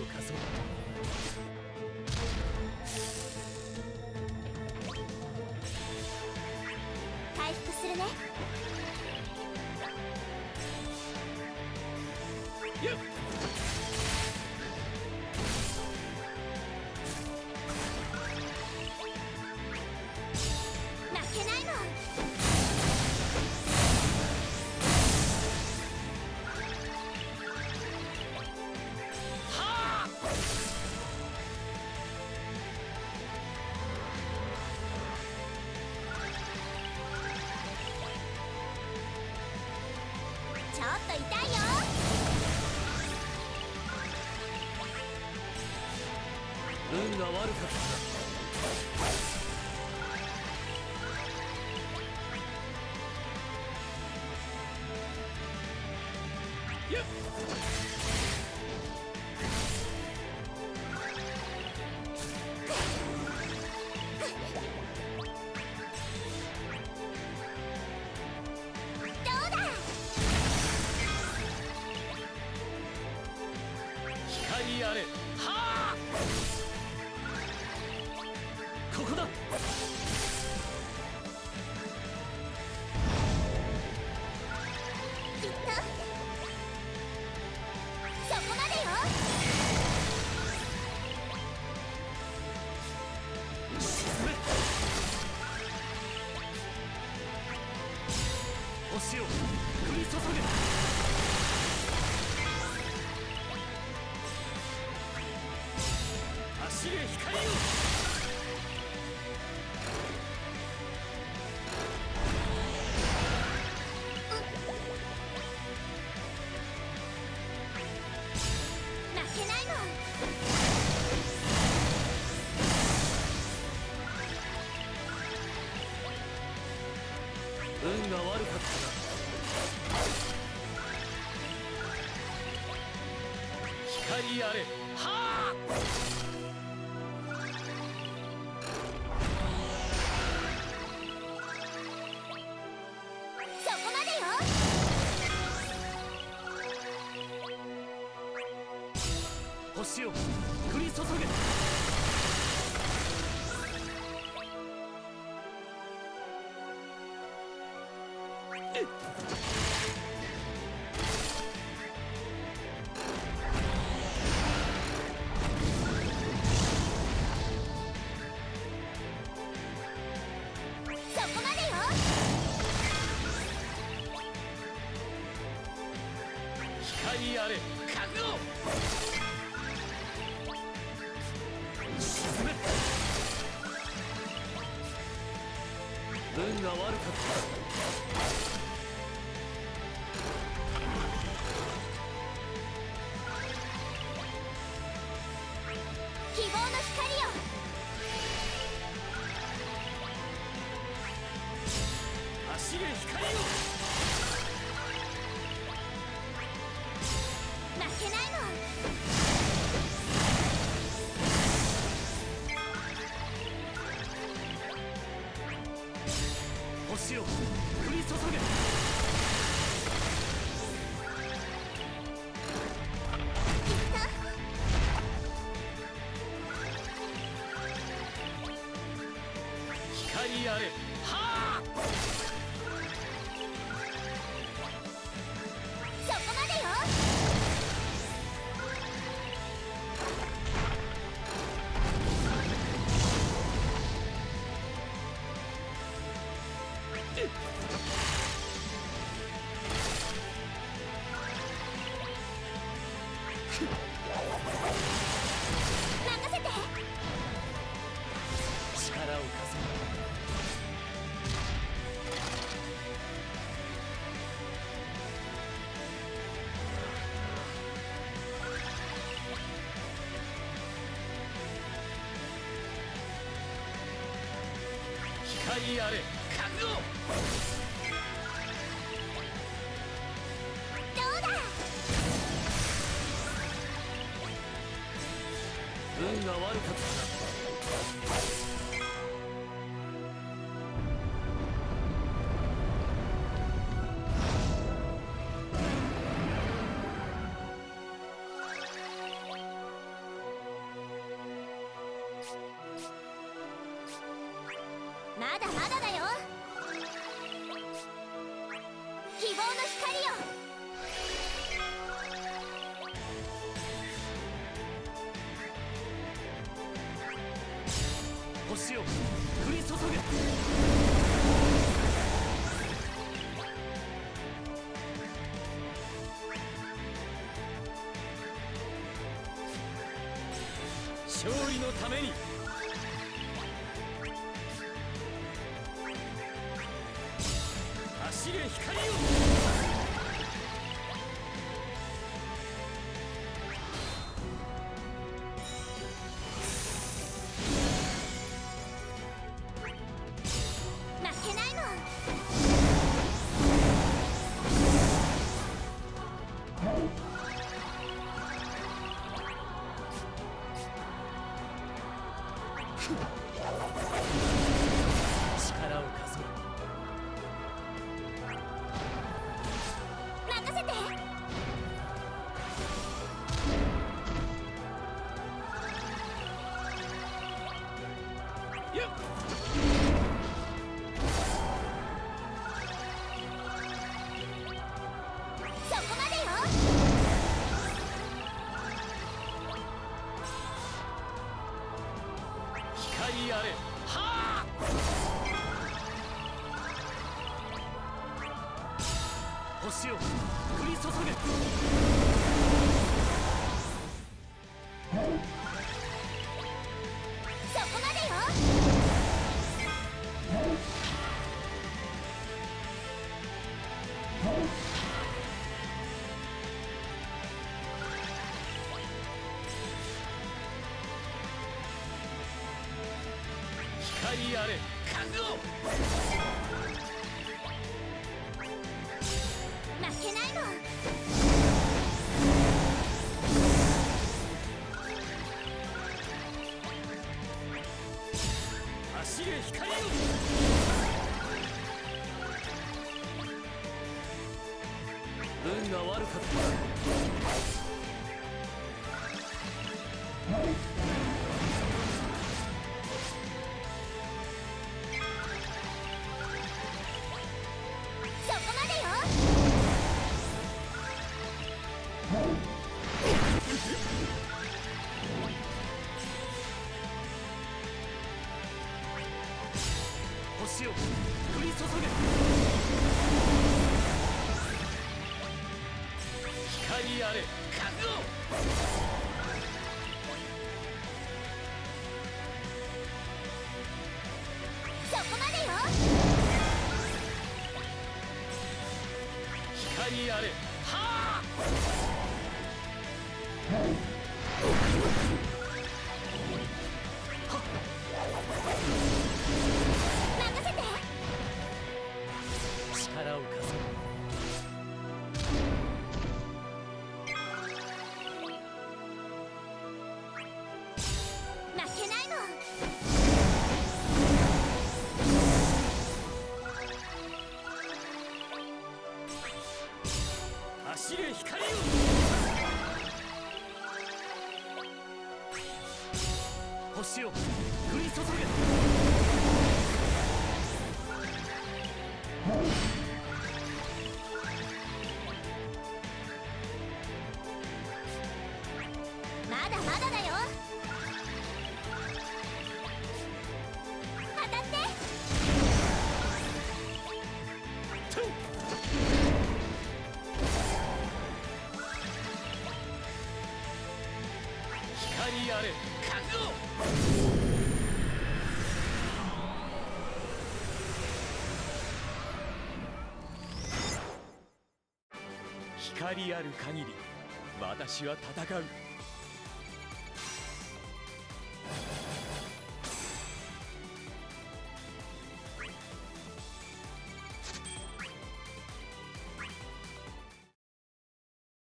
を貸そう回復するね。よっ運が悪かった。走れ光よったな光あ。れはあ星を降り注げ。えっ光あれ。覚悟。沈め。運が悪かった。星を降り注げ光あれはあ！光あれ覚悟運が悪かったまだまだ星を降り注げ勝利のために。力を貸そう任せて。よっ星を降り注げ。そこまでよ。光あれ覚悟運が悪かった。光あれ覚悟。星を降り注げ。光ある限り私は戦う。